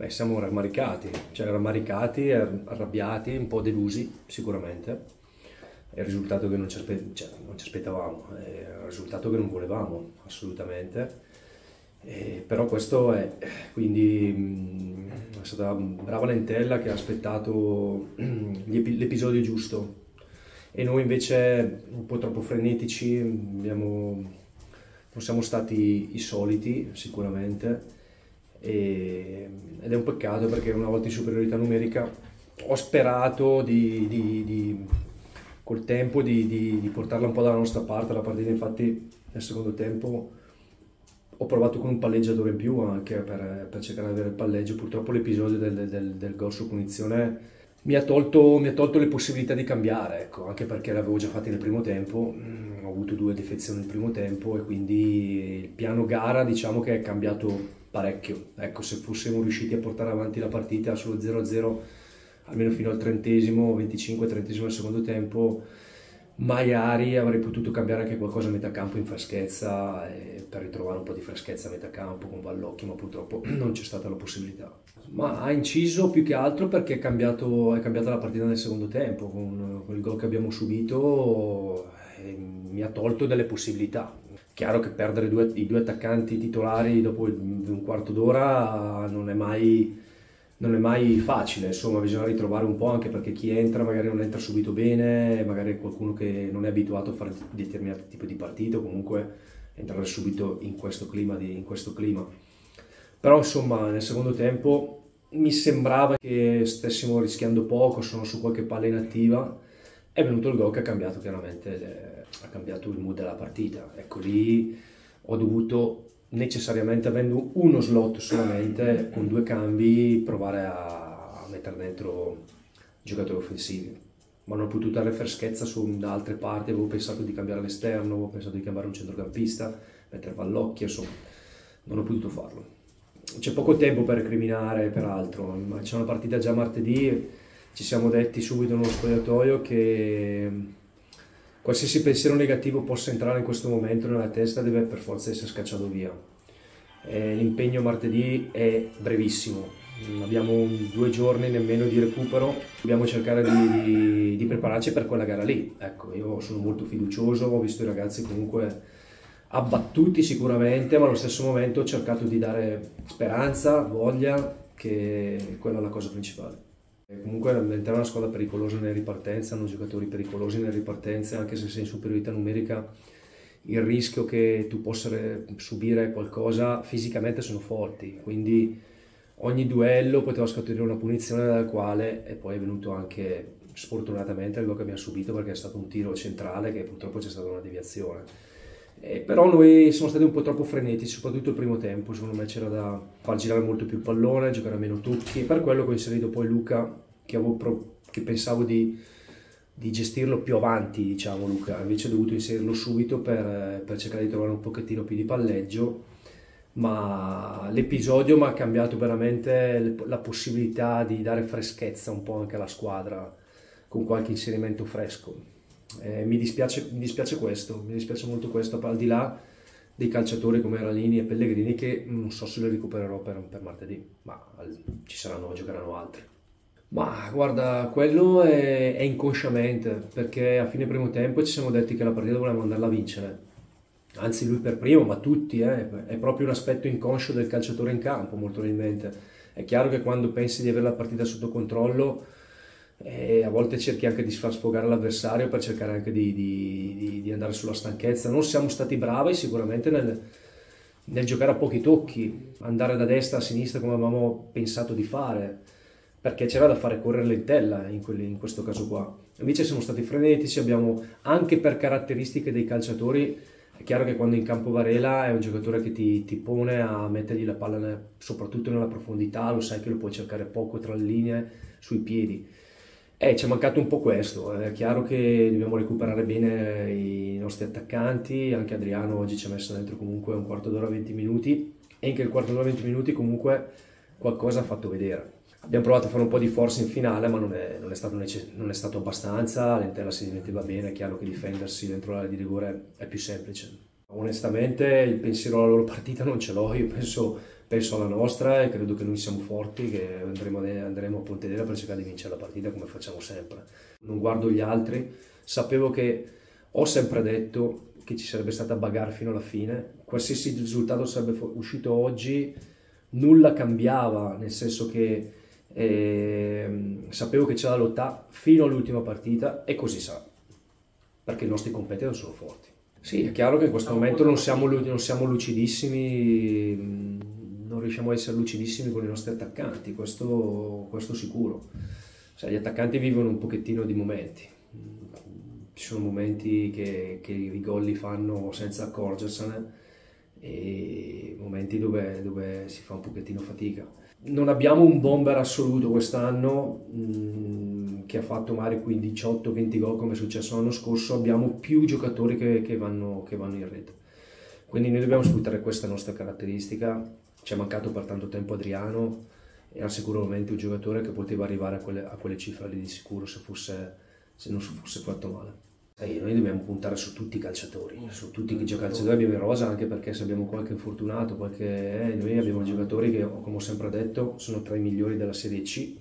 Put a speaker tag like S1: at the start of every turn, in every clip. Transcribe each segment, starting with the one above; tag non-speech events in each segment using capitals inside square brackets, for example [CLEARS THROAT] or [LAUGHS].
S1: Beh, siamo rammaricati, cioè rammaricati, arrabbiati, un po' delusi sicuramente. È il risultato che non ci, cioè, non ci aspettavamo, è il risultato che non volevamo assolutamente. E, però questo è, quindi mh, è stata brava Lentella che ha aspettato l'episodio giusto e noi invece un po' troppo frenetici, abbiamo, non siamo stati i soliti sicuramente e, ed è un peccato perché una volta in superiorità numerica ho sperato di, di, di col tempo di, portarla un po' dalla nostra parte la partita infatti nel secondo tempo ho provato con un palleggiatore in più anche per, per cercare di avere il palleggio. Purtroppo l'episodio del, del, del gol su punizione mi ha, tolto, mi ha tolto le possibilità di cambiare ecco, anche perché l'avevo già fatta nel primo tempo avuto due defezioni nel primo tempo e quindi il piano gara diciamo che è cambiato parecchio. Ecco, se fossimo riusciti a portare avanti la partita solo 0-0, almeno fino al trentesimo, 25-30 del secondo tempo, magari avrei potuto cambiare anche qualcosa a metà campo in freschezza per ritrovare un po' di freschezza a metà campo con Vallocchi, ma purtroppo [CLEARS THROAT] non c'è stata la possibilità. Ma ha inciso più che altro perché è, cambiato, è cambiata la partita nel secondo tempo, con, con il gol che abbiamo subito eh, mi ha tolto delle possibilità Chiaro che perdere due, i due attaccanti titolari dopo un quarto d'ora non è mai, non è mai facile, insomma bisogna ritrovare un po' anche perché chi entra magari non entra subito bene, magari qualcuno che non è abituato a fare determinati tipi di partite comunque entrare subito in questo clima. Di, in questo clima. Però insomma nel secondo tempo mi sembrava che stessimo rischiando poco, sono su qualche palla inattiva è venuto il gol che ha cambiato chiaramente, ha cambiato il mood della partita. Ecco lì ho dovuto necessariamente avendo uno slot solamente con due cambi provare a mettere dentro giocatori offensivi ma non ho potuto dare freschezza su da altre parti avevo pensato di cambiare l'esterno avevo pensato di cambiare un centrocampista mettere Vallocchia insomma non ho potuto farlo c'è poco tempo per recriminare peraltro ma c'è una partita già martedì ci siamo detti subito nello spogliatoio che qualsiasi pensiero negativo possa entrare in questo momento nella testa deve per forza essere scacciato via. Eh, l'impegno martedì è brevissimo, abbiamo due giorni nemmeno di recupero, dobbiamo cercare di, di, di, prepararci per quella gara lì. Ecco, io sono molto fiducioso, ho visto i ragazzi comunque abbattuti sicuramente, ma allo stesso momento ho cercato di dare speranza, voglia, che quella è la cosa principale. Comunque è una squadra pericolosa nelle ripartenze, hanno giocatori pericolosi nelle ripartenze, anche se sei in superiorità numerica, il rischio che tu possa subire qualcosa fisicamente sono forti, quindi ogni duello poteva scaturire una punizione dalla quale e poi è venuto anche sfortunatamente gol che abbiamo subito perché è stato un tiro centrale che purtroppo c'è stata una deviazione. Eh, però noi siamo stati un po' troppo frenetici, soprattutto il primo tempo, secondo me c'era da far girare molto più il pallone, giocare a meno tocchi, per quello che ho inserito poi Luca, che, pro- che pensavo di, di, gestirlo più avanti, diciamo Luca, invece ho dovuto inserirlo subito per, per cercare di trovare un pochettino più di palleggio, ma l'episodio mi ha cambiato veramente la possibilità di dare freschezza un po' anche alla squadra con qualche inserimento fresco. Eh, mi, dispiace, mi, dispiace, questo, mi dispiace molto questo, al di là dei calciatori come Ralini e Pellegrini che non so se li recupererò per, per martedì, ma ci saranno, giocheranno altri. Ma guarda, quello è, è, inconsciamente, perché a fine primo tempo ci siamo detti che la partita volevamo andarla a vincere. Anzi lui per primo, ma tutti, eh, è proprio un aspetto inconscio del calciatore in campo, molto probabilmente. È chiaro che quando pensi di avere la partita sotto controllo e a volte cerchi anche di far sfogare l'avversario per cercare anche di, di, di, andare sulla stanchezza. Non siamo stati bravi sicuramente nel, nel, giocare a pochi tocchi, andare da destra a sinistra come avevamo pensato di fare, perché c'era da fare correre lentella in, in questo caso qua. Invece siamo stati frenetici, abbiamo anche per caratteristiche dei calciatori, è chiaro che quando in campo Varela è un giocatore che ti, ti pone a mettergli la palla soprattutto nella profondità, lo sai che lo puoi cercare poco tra le linee, sui piedi eh, ci è mancato un po' questo, è chiaro che dobbiamo recuperare bene i nostri attaccanti, anche Adriano oggi ci ha messo dentro comunque un quarto d'ora, 20 minuti e anche il quarto d'ora, 20 minuti comunque qualcosa ha fatto vedere. Abbiamo provato a fare un po' di forza in finale, ma non è, non è, stato, non è stato, abbastanza, l'intera si difendeva bene, è chiaro che difendersi dentro l'area di rigore è più semplice. Onestamente il pensiero alla loro partita non ce l'ho, io penso penso alla nostra e credo che noi siamo forti, che andremo, andremo a Pontedera per cercare di vincere la partita come facciamo sempre. Non guardo gli altri, sapevo che ho sempre detto che ci sarebbe stata bagarre fino alla fine, qualsiasi risultato sarebbe uscito oggi nulla cambiava, nel senso che eh, sapevo che c'era la lotta fino all'ultima partita e così sarà, perché i nostri competitor sono forti. Sì, è chiaro che in questo momento non siamo, non siamo lucidissimi, non riusciamo a essere lucidissimi con i nostri attaccanti, questo, questo sicuro. Cioè, gli attaccanti vivono un pochettino di momenti, ci sono momenti che, che i gol li fanno senza accorgersene e momenti dove, dove, si fa un pochettino fatica. Non abbiamo un bomber assoluto quest'anno mm, che ha fatto magari 18-20 gol come è successo l'anno scorso, abbiamo più giocatori che, che, vanno, che vanno in rete. Quindi noi dobbiamo sfruttare questa nostra caratteristica, ci è mancato per tanto tempo Adriano, era sicuramente un giocatore che poteva arrivare a quelle, a quelle cifre lì di sicuro se, fosse, se non fosse fatto male. Noi dobbiamo puntare su tutti i calciatori, mm. su tutti i calciatori abbiamo in rosa, anche perché se abbiamo qualche infortunato, qualche... Eh, noi abbiamo giocatori che, come ho sempre detto, sono tra i migliori della Serie C,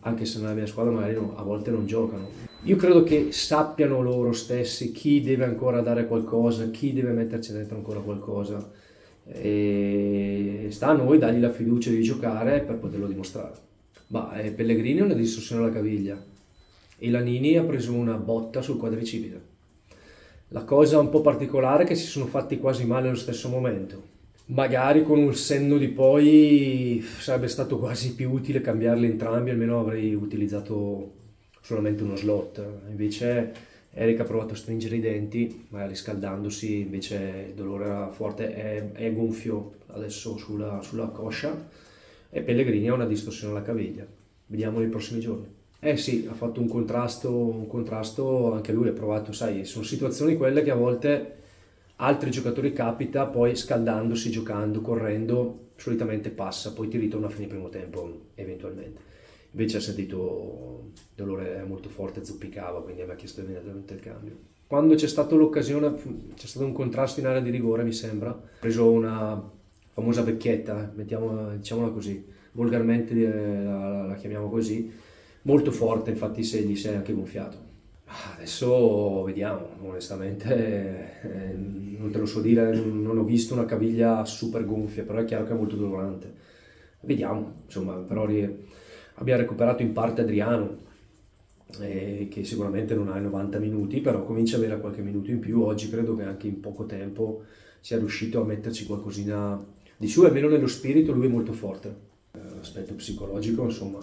S1: anche se nella mia squadra magari no, a volte non giocano. Io credo che sappiano loro stessi chi deve ancora dare qualcosa, chi deve metterci dentro ancora qualcosa. E sta a noi dargli la fiducia di giocare per poterlo dimostrare. Ma eh, Pellegrini è una distorsione alla caviglia e la Nini ha preso una botta sul quadricipite. La cosa un po' particolare è che si sono fatti quasi male allo stesso momento. Magari con un senno di poi sarebbe stato quasi più utile cambiarli entrambi, almeno avrei utilizzato solamente uno slot. Invece Eric ha provato a stringere i denti, magari scaldandosi, invece il dolore era forte, è, è gonfio adesso sulla, sulla coscia e Pellegrini ha una distorsione alla caviglia. Vediamo nei prossimi giorni. Eh sì, ha fatto un contrasto, un contrasto, anche lui ha provato, sai, sono situazioni quelle che a volte altri giocatori capita, poi scaldandosi, giocando, correndo, solitamente passa, poi ti ritorna a fine primo tempo, eventualmente. Invece ha sentito dolore molto forte, zoppicava, quindi aveva chiesto immediatamente il cambio. Quando c'è stata l'occasione, c'è stato un contrasto in area di rigore, mi sembra, ha preso una famosa vecchietta, mettiamola, diciamola così, volgarmente eh, la, la chiamiamo così, molto forte, infatti se gli sei anche gonfiato. Ah, adesso vediamo, onestamente eh, non te lo so dire, non ho visto una caviglia super gonfia, però è chiaro che è molto dolorante. Vediamo, insomma, però abbiamo recuperato in parte Adriano, eh, che sicuramente non ha i 90 minuti, però comincia ad avere qualche minuto in più. Oggi credo che anche in poco tempo sia riuscito a metterci qualcosina di su, almeno nello spirito lui è molto forte. L'aspetto psicologico, insomma,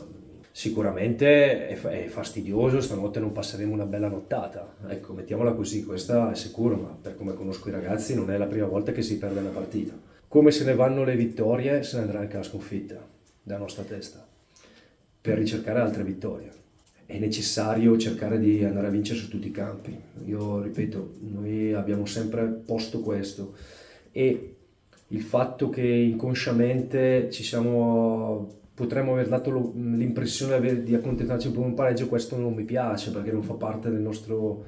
S1: Sicuramente è, fastidioso, stanotte non passeremo una bella nottata, ecco, mettiamola così, questa è sicuro, ma per come conosco i ragazzi non è la prima volta che si perde una partita. Come se ne vanno le vittorie, se ne andrà anche la sconfitta dalla nostra testa, per ricercare altre vittorie. È necessario cercare di andare a vincere su tutti i campi. Io ripeto, noi abbiamo sempre posto questo e il fatto che inconsciamente ci siamo potremmo aver dato l'impressione di accontentarci per un pareggio, questo non mi piace perché non fa parte del nostro,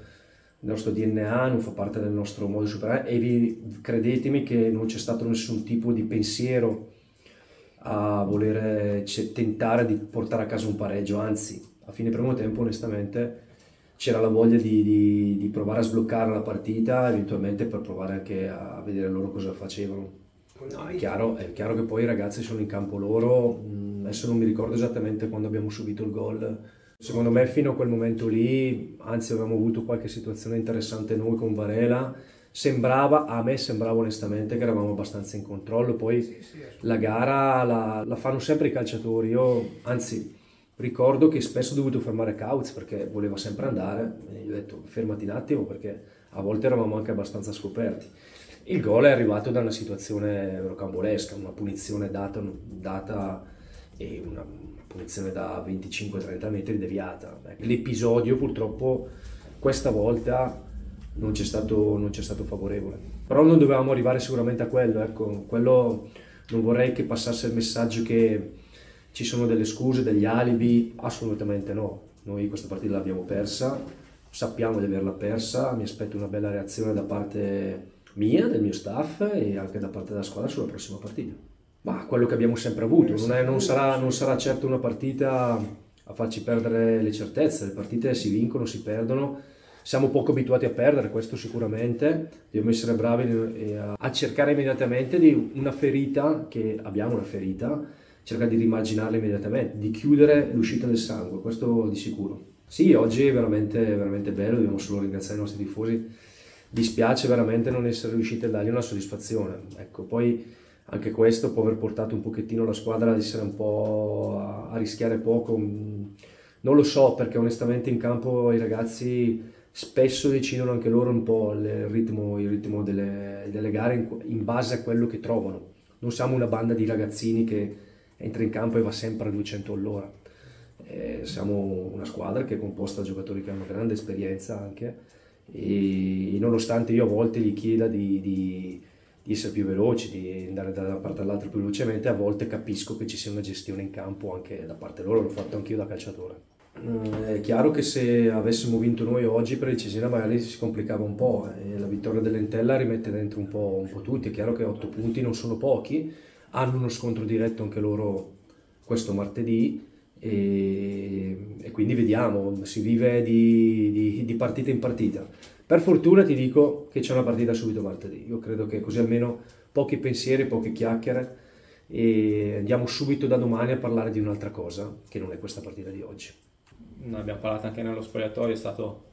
S1: del nostro DNA, non fa parte del nostro modo di superare e vi, credetemi che non c'è stato nessun tipo di pensiero a voler tentare di portare a casa un pareggio, anzi a fine primo tempo onestamente c'era la voglia di, di, di provare a sbloccare la partita, eventualmente per provare anche a vedere loro cosa facevano. No, è, chiaro, è chiaro che poi i ragazzi sono in campo loro, adesso non mi ricordo esattamente quando abbiamo subito il gol. Secondo me fino a quel momento lì, anzi avevamo avuto qualche situazione interessante noi con Varela, sembrava, a me sembrava onestamente che eravamo abbastanza in controllo, poi sì, sì, la gara la, la, fanno sempre i calciatori, io anzi ricordo che spesso ho dovuto fermare Kautz perché voleva sempre andare, e gli ho detto fermati un attimo perché a volte eravamo anche abbastanza scoperti. Il gol è arrivato da una situazione rocambolesca, una punizione data, data e una punizione da 25-30 metri deviata. L'episodio purtroppo questa volta non c'è, stato, non c'è stato favorevole. Però non dovevamo arrivare sicuramente a quello, ecco, quello non vorrei che passasse il messaggio che ci sono delle scuse, degli alibi, assolutamente no. Noi questa partita l'abbiamo persa, sappiamo di averla persa, mi aspetto una bella reazione da parte mia, del mio staff e anche da parte della squadra sulla prossima partita. Ma quello che abbiamo sempre avuto, non, è, non, sarà, non sarà certo una partita a farci perdere le certezze, le partite si vincono, si perdono, siamo poco abituati a perdere, questo sicuramente, dobbiamo essere bravi a cercare immediatamente di una ferita, che abbiamo una ferita, cercare di rimarginarla immediatamente, di chiudere l'uscita del sangue, questo di sicuro. Sì, oggi è veramente, veramente bello, dobbiamo solo ringraziare i nostri tifosi, dispiace veramente non essere riusciti a dargli una soddisfazione, ecco, poi anche questo può aver portato un pochettino la squadra ad essere un po' a, rischiare poco, non lo so perché onestamente in campo i ragazzi spesso decidono anche loro un po' il ritmo, il ritmo delle, delle, gare in, in, base a quello che trovano. Non siamo una banda di ragazzini che entra in campo e va sempre a 200 all'ora. Eh, siamo una squadra che è composta da giocatori che hanno grande esperienza anche e, nonostante io a volte gli chieda di, di, di essere più veloci, di andare da una parte all'altra più velocemente, a volte capisco che ci sia una gestione in campo anche da parte loro, l'ho fatto anch'io da calciatore. Mm, è chiaro che se avessimo vinto noi oggi per il Cesena magari si complicava un po' e la vittoria dell'Entella rimette dentro un po', un po' tutti. È chiaro che 8 punti non sono pochi, hanno uno scontro diretto anche loro questo martedì e, e quindi vediamo, si vive di, di, di, partita in partita. Per fortuna ti dico che c'è una partita subito martedì, io credo che così almeno pochi pensieri, poche chiacchiere e andiamo subito da domani a parlare di un'altra cosa che non è questa partita di oggi
S2: ne abbiamo parlato anche nello spogliatoio, è stato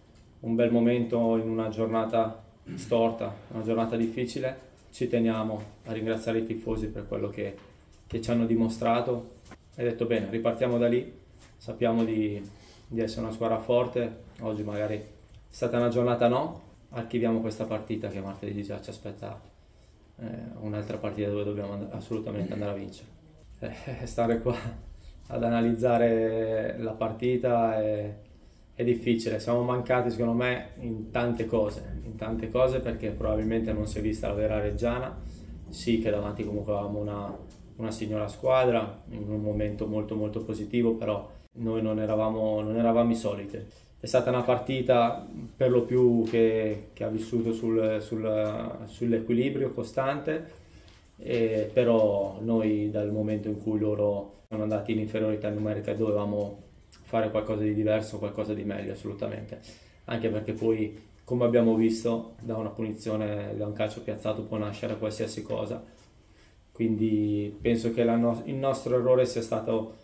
S2: un bel momento in una giornata storta, una giornata difficile. Ci teniamo a ringraziare i tifosi per quello che, che ci hanno dimostrato. Hai detto bene, ripartiamo da lì, sappiamo di, di essere una squadra forte, oggi magari è stata una giornata no, archiviamo questa partita che martedì già ci aspetta eh, un'altra partita dove dobbiamo assolutamente andare a vincere. Eh, [LAUGHS] stare qua ad analizzare la partita è, è, difficile. Siamo mancati, secondo me, in tante cose, in tante cose perché probabilmente non si è vista la vera Reggiana. Sì, che davanti comunque avevamo una, una signora squadra in un momento molto molto positivo, però noi non eravamo, non eravamo i soliti. È stata una partita per lo più che, che ha vissuto sul, sul, sull'equilibrio costante, eh, però noi dal momento in cui loro sono andati in inferiorità numerica e dovevamo fare qualcosa di diverso, qualcosa di meglio assolutamente, anche perché poi come abbiamo visto da una punizione, da un calcio piazzato può nascere qualsiasi cosa, quindi penso che no- il nostro errore sia stato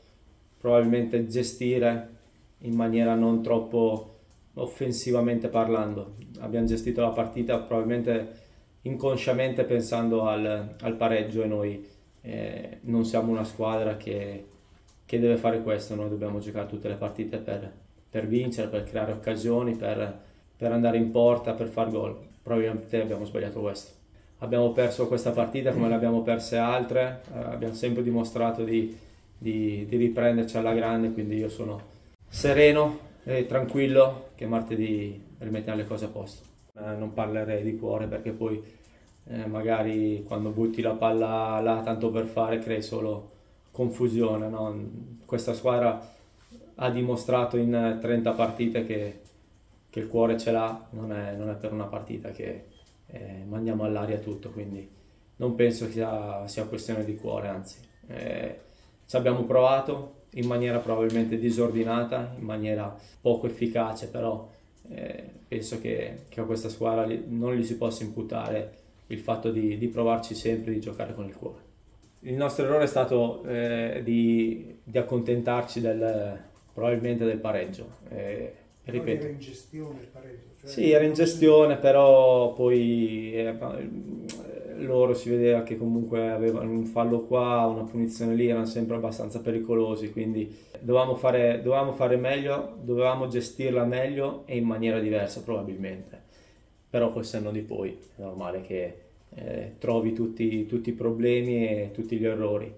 S2: probabilmente gestire in maniera non troppo offensivamente parlando, abbiamo gestito la partita probabilmente inconsciamente pensando al, al pareggio e noi eh, non siamo una squadra che, che, deve fare questo, noi dobbiamo giocare tutte le partite per, per vincere, per creare occasioni, per, per, andare in porta, per far gol. Probabilmente abbiamo sbagliato questo. Abbiamo perso questa partita come le abbiamo perse altre, eh, abbiamo sempre dimostrato di, di, di riprenderci alla grande, quindi io sono sereno e tranquillo che martedì rimettiamo le cose a posto. Eh, non parlerei di cuore perché poi eh, magari quando butti la palla là tanto per fare crei solo confusione. No? Questa squadra ha dimostrato in 30 partite che, che il cuore ce l'ha, non è, non è per una partita che eh, mandiamo all'aria tutto, quindi non penso sia, sia questione di cuore, anzi eh, ci abbiamo provato in maniera probabilmente disordinata, in maniera poco efficace, però eh, penso che, che, a questa squadra non gli si possa imputare il fatto di, di, provarci sempre, di giocare con il cuore. Il nostro errore è stato eh, di, di, accontentarci del, probabilmente del pareggio. Eh,
S3: ripeto. Era in gestione il pareggio?
S2: Cioè sì, era in gestione, però poi eh, loro si vedeva che comunque avevano un fallo qua, una punizione lì, erano sempre abbastanza pericolosi, quindi dovevamo fare, dovevamo fare meglio, dovevamo gestirla meglio e in maniera diversa probabilmente però col senno di poi è normale che eh, trovi tutti, tutti, i problemi e tutti gli errori.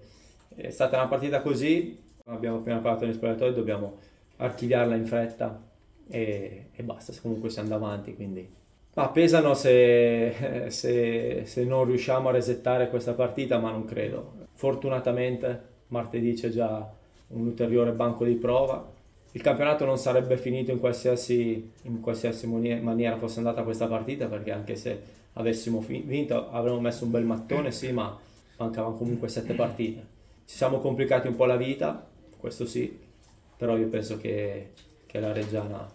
S2: È stata una partita così, abbiamo appena parlato negli spogliatoi, dobbiamo archiviarla in fretta e, e basta, comunque si andrà avanti, quindi... Ma pesano se, [LAUGHS] se, se non riusciamo a resettare questa partita, ma non credo. Fortunatamente martedì c'è già un ulteriore banco di prova, il campionato non sarebbe finito in qualsiasi, in qualsiasi maniera fosse andata questa partita perché anche se avessimo vinto avremmo messo un bel mattone sì ma mancavano comunque sette partite. Ci siamo complicati un po' la vita, questo sì, però io penso che, che la Reggiana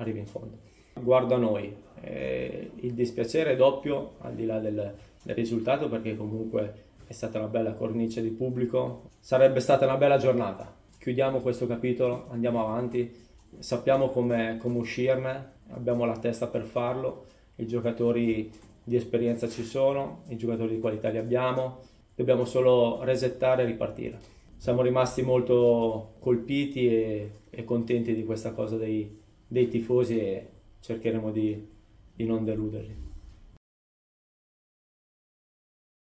S2: arrivi in fondo. Guardo a noi, eh, il dispiacere è doppio al di là del, del risultato perché comunque è stata una bella cornice di pubblico, sarebbe stata una bella giornata. Chiudiamo questo capitolo, andiamo avanti, sappiamo come, come uscirne, abbiamo la testa per farlo, i giocatori di esperienza ci sono, i giocatori di qualità li abbiamo, dobbiamo solo resettare e ripartire. Siamo rimasti molto colpiti e, e contenti di questa cosa dei, dei tifosi e cercheremo di, di non deluderli.